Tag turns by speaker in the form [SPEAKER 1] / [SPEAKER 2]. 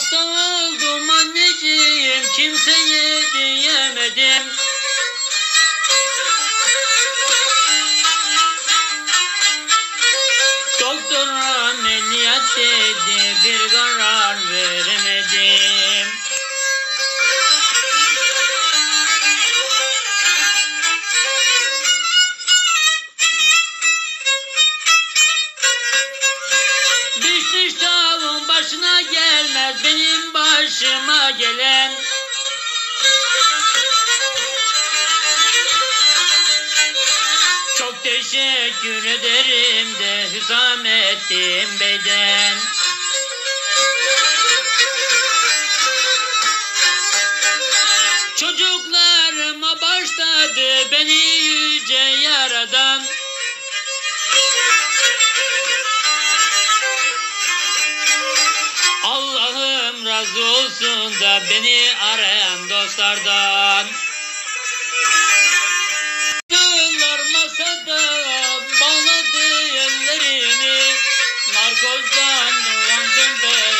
[SPEAKER 1] Hasta oldum anneciğim kimseye diyemedim. Doktor ameliyat dedi bir karar veremedim. Düşmüş tavuğun başına benim başıma gelen. Çok teşekkür ederim de Hüsamettin Bey'den. Çocuklarıma başladı beni yüce razı olsun da beni arayan dostlardan. Yıllar masada bağladı ellerini narkozdan uyandım ben.